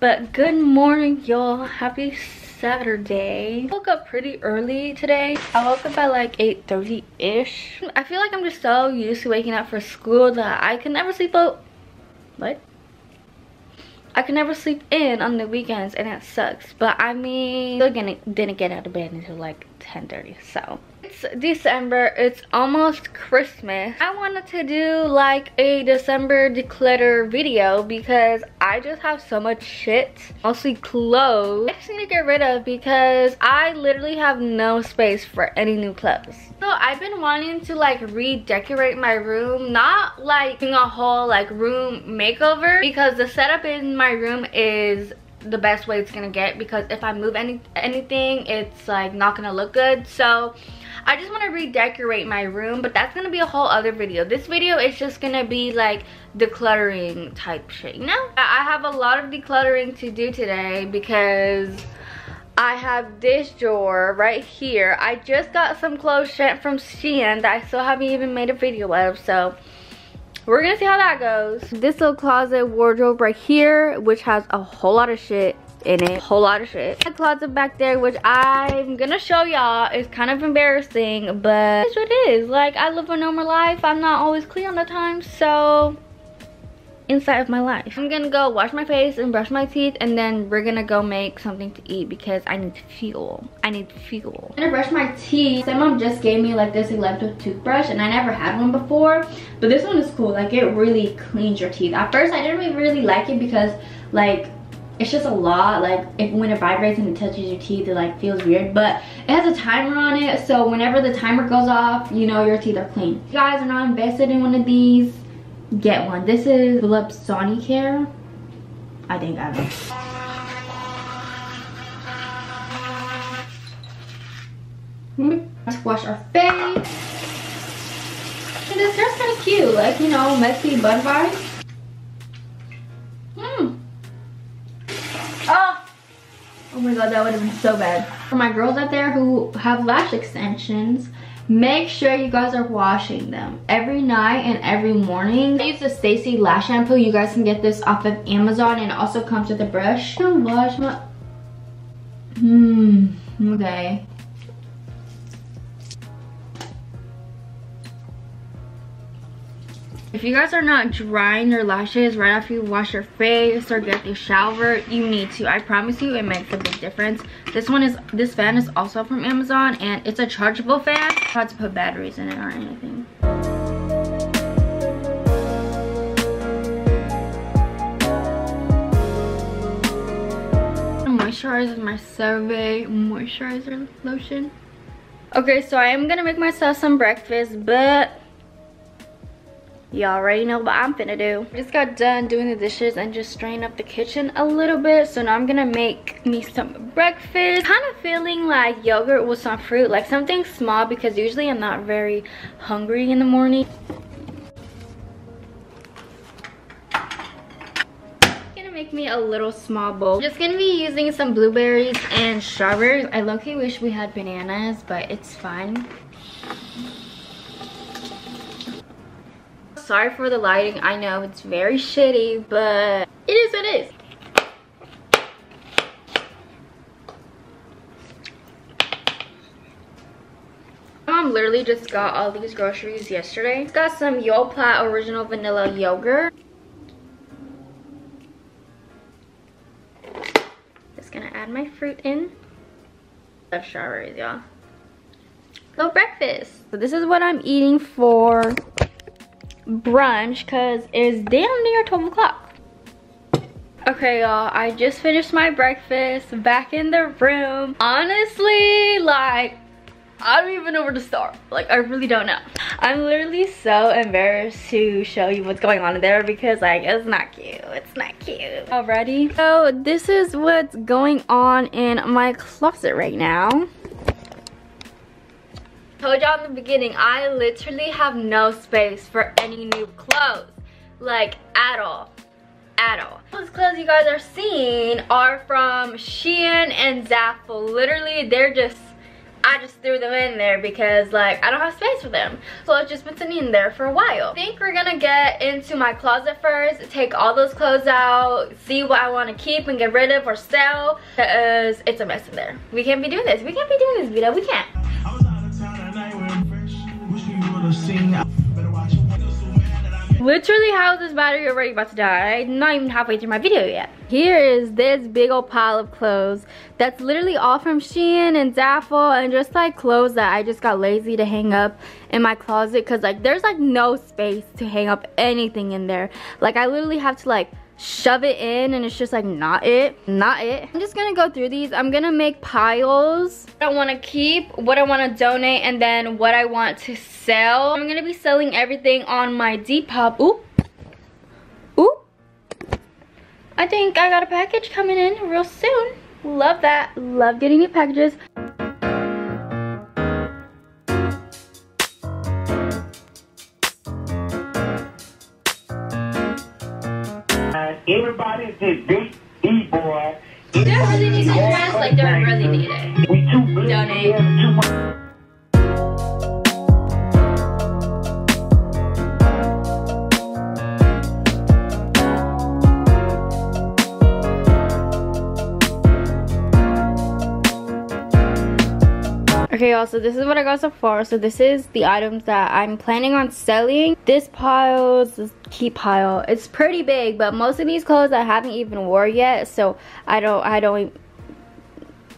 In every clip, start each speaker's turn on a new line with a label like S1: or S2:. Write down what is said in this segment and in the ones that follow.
S1: But good morning, y'all. Happy Saturday. I woke up pretty early today. I woke up at like 8.30-ish. I feel like I'm just so used to waking up for school that I can never sleep out. What? I can never sleep in on the weekends and it sucks. But I mean, still didn't get out of bed until like 10.30, so it's December. It's almost Christmas. I wanted to do like a December declutter video because I just have so much shit, mostly clothes. I just need to get rid of because I literally have no space for any new clothes. So I've been wanting to like redecorate my room, not like doing a whole like room makeover because the setup in my room is the best way it's gonna get because if I move any anything it's like not gonna look good so I just want to redecorate my room, but that's going to be a whole other video. This video is just going to be like decluttering type shit, you know? I have a lot of decluttering to do today because I have this drawer right here. I just got some clothes sent from Shein that I still haven't even made a video of, so we're gonna see how that goes. This little closet wardrobe right here, which has a whole lot of shit in it. Whole lot of shit. My closet back there, which I'm gonna show y'all, It's kind of embarrassing, but it's what it is. Like, I live a normal life. I'm not always clean all the time, so inside of my life. I'm gonna go wash my face and brush my teeth and then we're gonna go make something to eat because I need to fuel. I need fuel. I'm gonna brush my teeth. My mom just gave me like this electric toothbrush and I never had one before. But this one is cool. Like it really cleans your teeth. At first I didn't really, really like it because like it's just a lot like if when it vibrates and it touches your teeth it like feels weird but it has a timer on it so whenever the timer goes off you know your teeth are clean. If you guys are not invested in one of these get one. This is philips sonicare i think i know Let's wash our face. this hair's kind of cute, like, you know, messy bun vibes. Mmm. Oh my god, that would have been so bad. For my girls out there who have lash extensions, make sure you guys are washing them every night and every morning. I use the Stacy lash shampoo. You guys can get this off of Amazon and it also comes with a brush. I'm gonna wash my... Hmm, okay. If you guys are not drying your lashes right after you wash your face or get the shower, you need to. I promise you it makes a big difference. This one is, this fan is also from Amazon and it's a chargeable fan. Had to put batteries in it or anything. Moisturizer my CeraVe moisturizer lotion. Okay, so I am gonna make myself some breakfast, but Y'all already know what I'm finna do. I just got done doing the dishes and just straining up the kitchen a little bit. So now I'm gonna make me some breakfast. Kind of feeling like yogurt with some fruit, like something small because usually I'm not very hungry in the morning. Gonna make me a little small bowl. Just gonna be using some blueberries and strawberries. I low-key wish we had bananas, but it's fine. Sorry for the lighting. I know it's very shitty, but it is what it is. mom literally just got all these groceries yesterday. Got some Yoplait original vanilla yogurt. Just gonna add my fruit in. Love strawberries, y'all. Go breakfast. So this is what I'm eating for brunch because it's damn near 12 o'clock. Okay, y'all, I just finished my breakfast, back in the room. Honestly, like, I don't even know where to start. Like, I really don't know. I'm literally so embarrassed to show you what's going on in there because, like, it's not cute. It's not cute. Already. So, this is what's going on in my closet right now told y'all in the beginning, I literally have no space for any new clothes. Like, at all. At all. Those clothes you guys are seeing are from Shein and Zaful. Literally, they're just I just threw them in there because like I don't have space for them. So I've just been sitting in there for a while. I think we're gonna get into my closet first, take all those clothes out, see what I wanna keep and get rid of or sell because it's a mess in there. We can't be doing this. We can't be doing this, Vida. We can't. Literally, how is this battery already about to die? I'm not even halfway through my video yet. Here is this big old pile of clothes. That's literally all from Shein and Zaful and just like clothes that I just got lazy to hang up in my closet because like there's like no space to hang up anything in there. Like I literally have to like shove it in and it's just like not it not it. I'm just gonna go through these. I'm gonna make piles. What i want to keep what i want to donate and then what i want to sell. I'm gonna be selling everything on my depop. Oop. Oop. I think i got a package coming in real soon. Love that. Love getting new packages Said big E boy. They really need to dress like they're really need it. We too Donate. Okay, y'all, so this is what I got so far. So this is the items that I'm planning on selling. This pile, is this key pile, it's pretty big, but most of these clothes I haven't even wore yet, so I don't, I don't,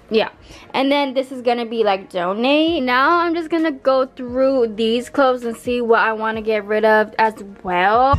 S1: yeah. And then this is gonna be like donate. Now I'm just gonna go through these clothes and see what I wanna get rid of as well.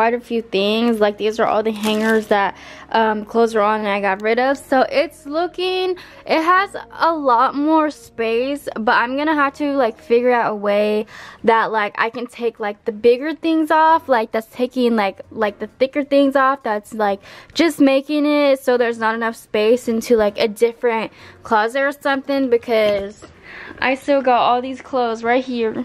S1: Quite a few things like these are all the hangers that um, clothes are on and I got rid of so it's looking it has a lot more space but I'm gonna have to like figure out a way that like I can take like the bigger things off like that's taking like like the thicker things off that's like just making it so there's not enough space into like a different closet or something because I still got all these clothes right here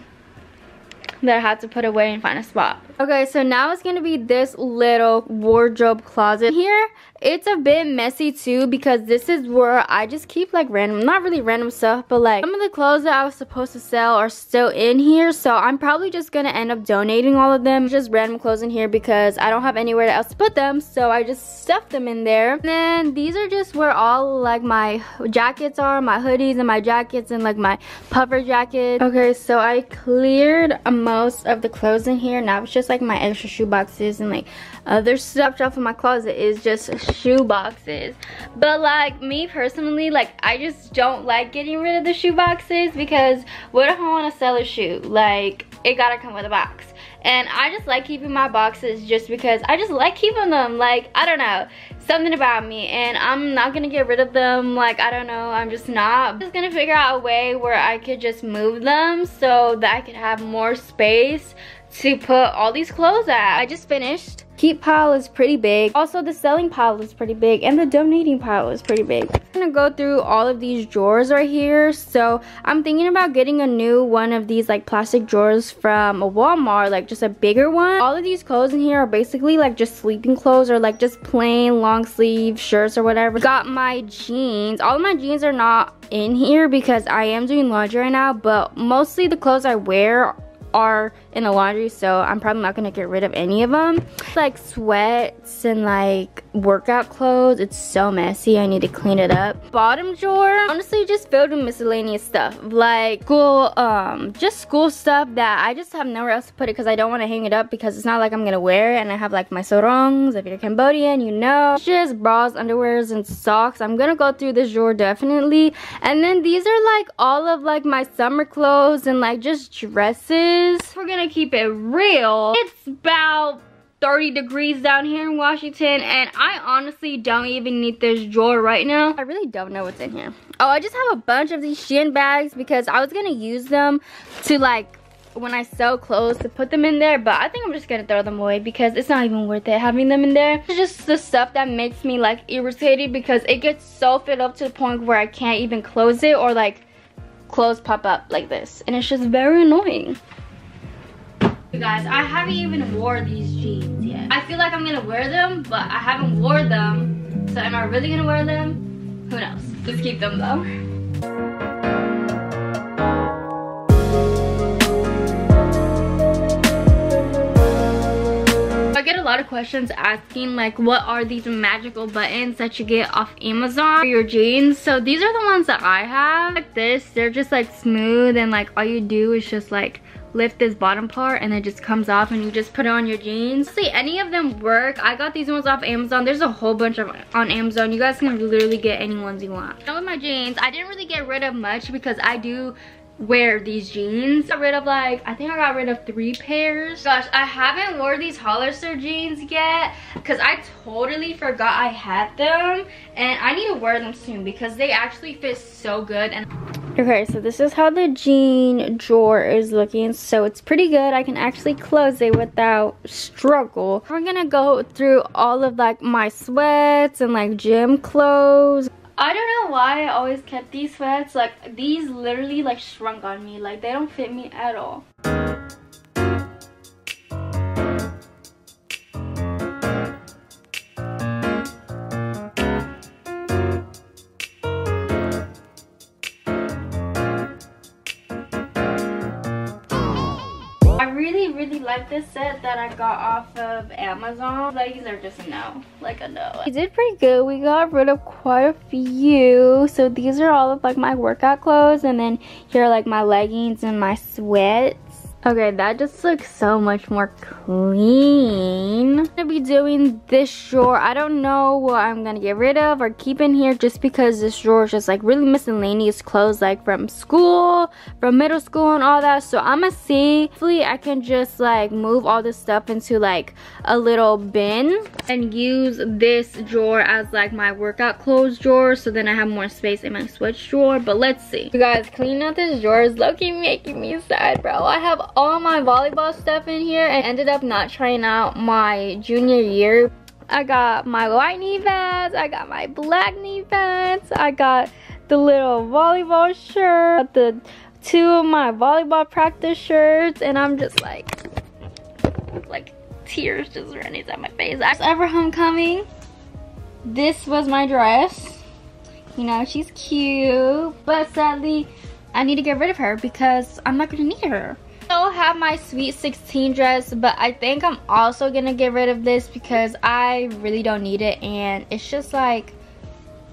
S1: that I had to put away and find a spot. Okay, so now it's gonna be this little wardrobe closet. Here, it's a bit messy too because this is where I just keep like random, not really random stuff, but like some of the clothes that I was supposed to sell are still in here. So I'm probably just gonna end up donating all of them. Just random clothes in here because I don't have anywhere else to put them. So I just stuffed them in there. And then these are just where all like my jackets are, my hoodies and my jackets and like my puffer jacket. Okay, so I cleared most of the clothes in here. Now it's just like my extra shoe boxes and like other stuff off in my closet is just shoe boxes. But like me personally, like I just don't like getting rid of the shoe boxes because what if I want to sell a shoe? Like it gotta come with a box. And I just like keeping my boxes just because I just like keeping them. Like, I don't know, something about me. And I'm not gonna get rid of them. Like, I don't know, I'm just not. I'm just gonna figure out a way where I could just move them so that I could have more space to put all these clothes at. I just finished keep pile is pretty big. Also, the selling pile is pretty big and the donating pile is pretty big. I'm gonna go through all of these drawers right here. So I'm thinking about getting a new one of these like plastic drawers from a Walmart, like just a bigger one. All of these clothes in here are basically like just sleeping clothes or like just plain long sleeve shirts or whatever. Got my jeans. All of my jeans are not in here because I am doing laundry right now, but mostly the clothes I wear are in the laundry so I'm probably not gonna get rid of any of them like sweats and like workout clothes it's so messy I need to clean it up. Bottom drawer honestly just filled with miscellaneous stuff. Like school um just school stuff that I just have nowhere else to put it because I don't want to hang it up because it's not like I'm gonna wear it and I have like my sarongs if you're Cambodian you know. Just bras underwears and socks. I'm gonna go through this drawer definitely. And then these are like all of like my summer clothes and like just dresses. We're gonna keep it real, it's about 30 degrees down here in Washington and I honestly don't even need this drawer right now. I really don't know what's in here. Oh, I just have a bunch of these Shein bags because I was gonna use them to like when I sell clothes to put them in there, but I think I'm just gonna throw them away because it's not even worth it having them in there. It's just the stuff that makes me like irritated because it gets so filled up to the point where I can't even close it or like clothes pop up like this. And it's just very annoying. You guys, I haven't even wore these jeans yet. I feel like I'm gonna wear them, but I haven't wore them. So am I really gonna wear them? Who knows? Let's keep them though. I get a lot of questions asking like what are these magical buttons that you get off Amazon for your jeans. So these are the ones that I have. Like this, they're just like smooth and like all you do is just like lift this bottom part and it just comes off and you just put it on your jeans. See, any of them work. I got these ones off Amazon. There's a whole bunch of on Amazon. You guys can literally get any ones you want. Now with my jeans, I didn't really get rid of much because I do wear these jeans. I got rid of like, I think I got rid of three pairs. Gosh, I haven't wore these Hollister jeans yet because I totally forgot I had them and I need to wear them soon because they actually fit so good. And Okay, so this is how the jean drawer is looking. So it's pretty good. I can actually close it without struggle. We're gonna go through all of like my sweats and like gym clothes. I don't know why I always kept these sweats. Like, these literally, like, shrunk on me. Like, they don't fit me at all. Like this set that I got off of Amazon. Leggings are just a no, like a no. We did pretty good. We got rid of quite a few. So these are all of like my workout clothes and then here are like my leggings and my sweats. Okay, that just looks so much more clean. I'm gonna be doing this drawer. I don't know what I'm gonna get rid of or keep in here just because this drawer is just like really miscellaneous clothes like from school, from middle school and all that. So I'm gonna see. Hopefully I can just like move all this stuff into like a little bin and use this drawer as like my workout clothes drawer. So then I have more space in my sweats drawer. But let's see. You guys, cleaning out this drawer is looking making me sad, bro. I have all my volleyball stuff in here and ended up not trying out my junior year. I got my white knee pads, I got my black knee pads, I got the little volleyball shirt, the two of my volleyball practice shirts, and I'm just like, like tears just running down my face. Ever homecoming, this was my dress. You know, she's cute, but sadly, I need to get rid of her because I'm not gonna need her still have my sweet 16 dress but i think i'm also gonna get rid of this because i really don't need it and it's just like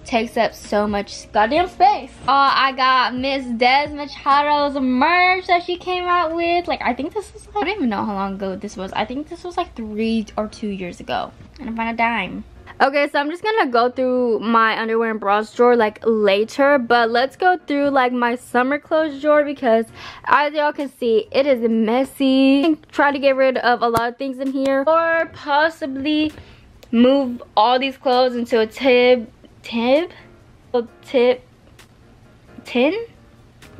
S1: takes up so much goddamn space. Oh, i got miss des machado's merch that she came out with. Like i think this was like, i don't even know how long ago this was. I think this was like three or two years ago. And i found a dime Okay, so I'm just gonna go through my underwear and bras drawer like later, but let's go through like my summer clothes drawer because as y'all can see, it is messy. Try to get rid of a lot of things in here or possibly move all these clothes into a tib, tib, a tip, tin,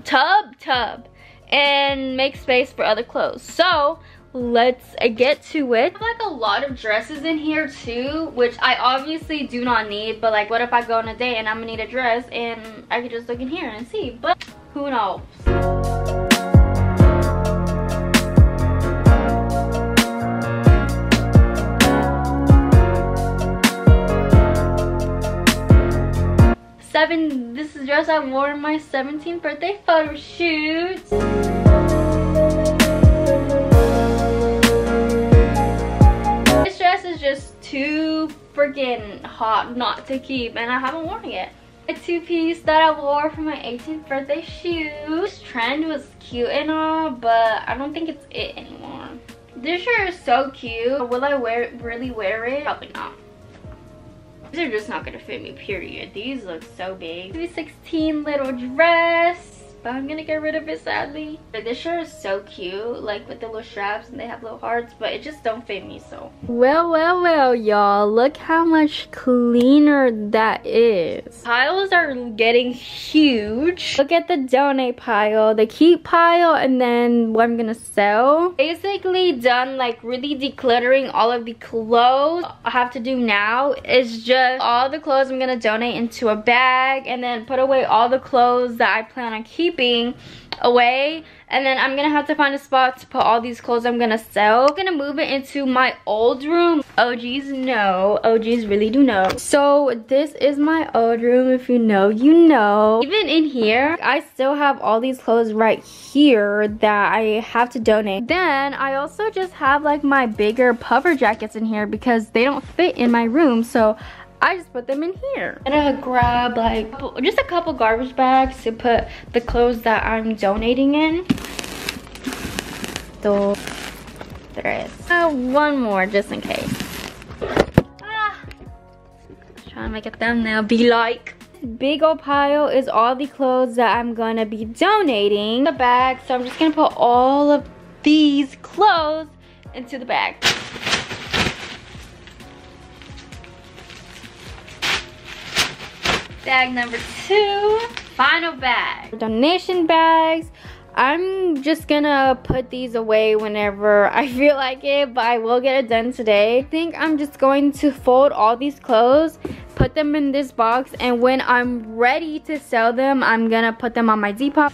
S1: tub, tub, and make space for other clothes. So let's uh, get to it. I have like a lot of dresses in here too, which I obviously do not need, but like what if I go on a date and I'm gonna need a dress and I could just look in here and see, but who knows. Seven, this is dress I wore in my 17th birthday photo shoot. Too freaking hot not to keep and I haven't worn it. A two-piece that I wore for my 18th birthday. This trend was cute and all, but I don't think it's it anymore. This shirt is so cute. Will I wear really wear it? Probably not. These are just not gonna fit me, period. These look so big. 16 little dress. But I'm gonna get rid of it sadly. But this shirt is so cute, like with the little straps and they have little hearts, but it just don't fit me so. Well, well, well, y'all, look how much cleaner that is. Piles are getting huge. Look at the donate pile, the keep pile, and then what I'm gonna sell. Basically done like really decluttering all of the clothes. I have to do now is just all the clothes I'm gonna donate into a bag and then put away all the clothes that I plan on keeping away and then I'm gonna have to find a spot to put all these clothes I'm gonna sell. I'm gonna move it into my old room. OGs know, OGs really do know. So this is my old room. If you know, you know. Even in here, I still have all these clothes right here that I have to donate. Then I also just have like my bigger puffer jackets in here because they don't fit in my room. So I just put them in here. And gonna grab like just a couple garbage bags to put the clothes that I'm donating in. So there is. Uh, one more just in case. Ah. Trying to make a thumbnail be like big old pile is all the clothes that I'm gonna be donating in the bag so I'm just gonna put all of these clothes into the bag Bag number two, final bag. Donation bags. I'm just gonna put these away whenever I feel like it, but I will get it done today. I think I'm just going to fold all these clothes, put them in this box, and when I'm ready to sell them, I'm gonna put them on my Depop.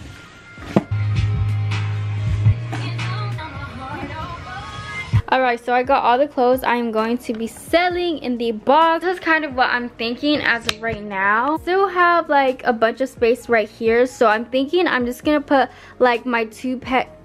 S1: Alright, so I got all the clothes I'm going to be selling in the box. that's kind of what I'm thinking as of right now. Still have like a bunch of space right here. So I'm thinking I'm just to put like my two pet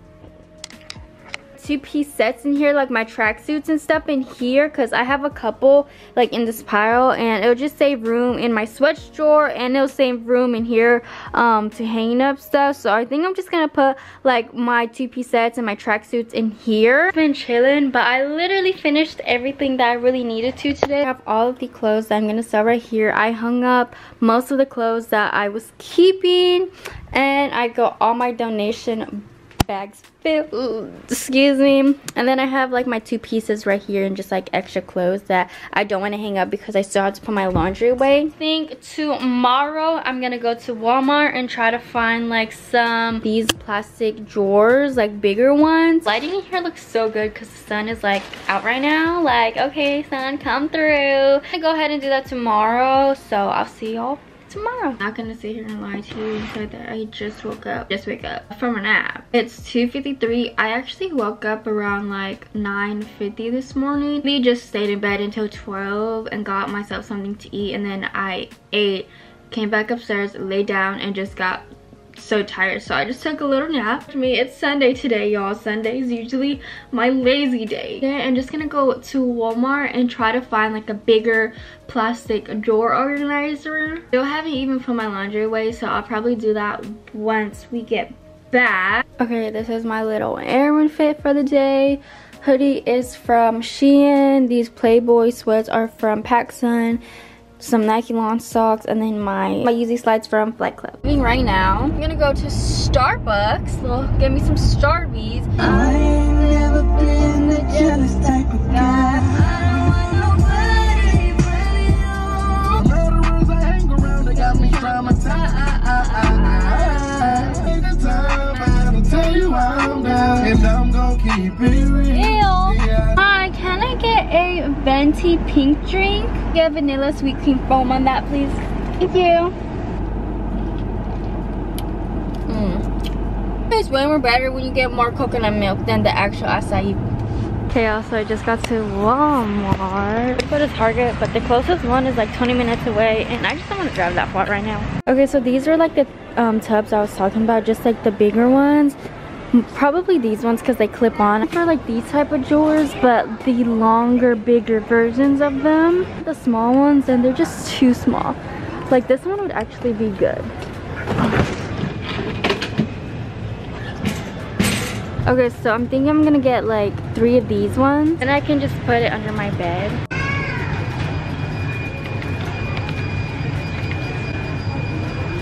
S1: two-piece sets in here, like my tracksuits and stuff in here because I have a couple like in this pile and it'll just save room in my sweats drawer and it'll save room in here um, to hang up stuff. So I think I'm just gonna put like my two-piece sets and my tracksuits in here. I've been chilling, but I literally finished everything that I really needed to today. I have all of the clothes that I'm gonna sell right here. I hung up most of the clothes that I was keeping and I got all my donation bags filled excuse me. And then i have like my two pieces right here and just like extra clothes that i don't want to hang up because i still have to put my laundry away. I think tomorrow i'm gonna go to walmart and try to find like some these plastic drawers like bigger ones. Lighting in here looks so good because the sun is like out right now. Like okay sun come through. I go ahead and do that tomorrow so i'll see y'all tomorrow. I'm not gonna sit here and lie to you and say that I just woke up, just wake up from a nap. It's 2.53. I actually woke up around like 9.50 this morning. We just stayed in bed until 12 and got myself something to eat and then I ate came back upstairs, laid down, and just got so tired so i just took a little nap for me it's sunday today y'all sunday is usually my lazy day okay, i'm just gonna go to walmart and try to find like a bigger plastic drawer organizer still haven't even put my laundry away so i'll probably do that once we get back okay this is my little errand fit for the day hoodie is from shein these playboy sweats are from pacsun some Nike long socks, and then my, my Yeezy slides from Flight Club. Leaving right now. I'm gonna go to Starbucks. They'll get me some Starbies. I ain't never been the jealous type of guy. And I'm gonna keep it real. Hi, can I get a venti pink drink? Get vanilla sweet cream foam on that, please. Thank you. Mm. It's way more better when you get more coconut milk than the actual acai. Okay, also I just got to Walmart. I go to Target, but the closest one is like 20 minutes away, and I just don't want to drive that far right now. Okay, so these are like the um, tubs I was talking about, just like the bigger ones probably these ones because they clip on. For like these type of drawers but the longer bigger versions of them the small ones and they're just too small. Like this one would actually be good. Okay so i'm thinking i'm gonna get like three of these ones and i can just put it under my bed.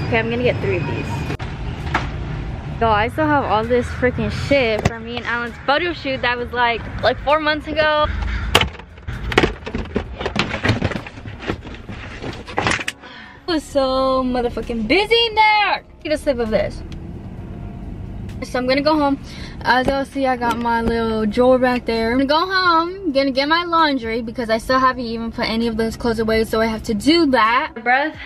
S1: Okay i'm gonna get three of these I still have all this freaking shit from me and Alan's photo shoot that was like, like four months ago. I was so motherfucking busy in there. Get a sip of this. So I'm gonna go home. As y'all see, I got my little drawer back there. I'm gonna go home, gonna get my laundry because I still haven't even put any of those clothes away, so I have to do that. Breath.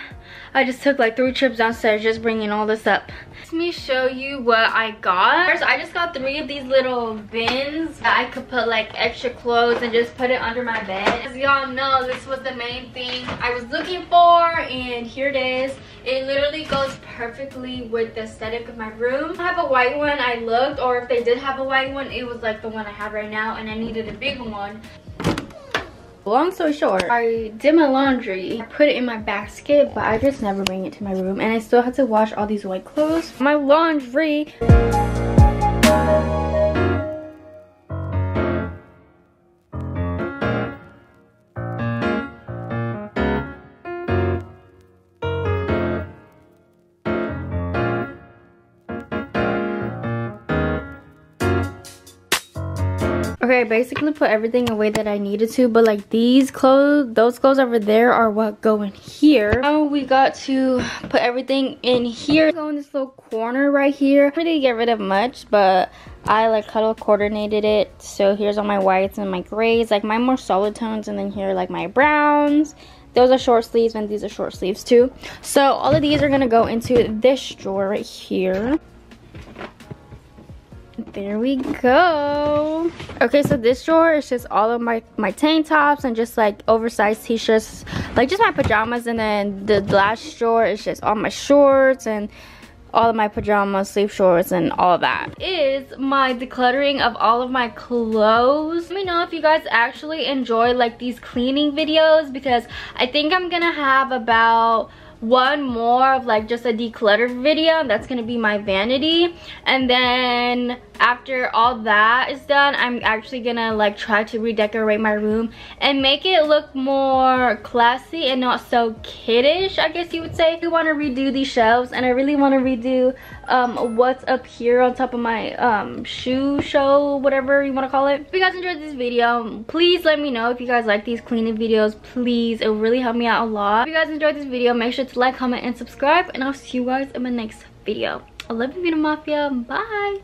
S1: I just took like three trips downstairs just bringing all this up. Let me show you what I got. First, I just got three of these little bins that I could put like extra clothes and just put it under my bed. As y'all know, this was the main thing I was looking for and here it is. It literally goes perfectly with the aesthetic of my room. I have a white one, I looked, or if they did have a white one, it was like the one I have right now and I needed a big one. Long story short, I did my laundry. I put it in my basket, but I just never bring it to my room. And I still had to wash all these white clothes. My laundry. Okay, I basically put everything away that I needed to, but like these clothes, those clothes over there are what go in here. Now we got to put everything in here. Go in this little corner right here. I didn't get rid of much, but I like color coordinated it. So here's all my whites and my grays, like my more solid tones, and then here like my browns. Those are short sleeves and these are short sleeves too. So all of these are gonna go into this drawer right here there we go okay so this drawer is just all of my my tank tops and just like oversized t-shirts like just my pajamas and then the last drawer is just all my shorts and all of my pajamas, sleeve shorts, and all that. Is my decluttering of all of my clothes. Let me know if you guys actually enjoy like these cleaning videos because I think I'm gonna have about one more of like just a declutter video that's gonna be my vanity. And then after all that is done i'm actually gonna like try to redecorate my room and make it look more classy and not so kiddish i guess you would say. I want to redo these shelves and i really want to redo um, what's up here on top of my um, shoe show whatever you want to call it. If you guys enjoyed this video please let me know if you guys like these cleaning videos. Please it really help me out a lot. If you guys enjoyed this video make sure to like comment and subscribe and i'll see you guys in my next video. I love you Vida Mafia. Bye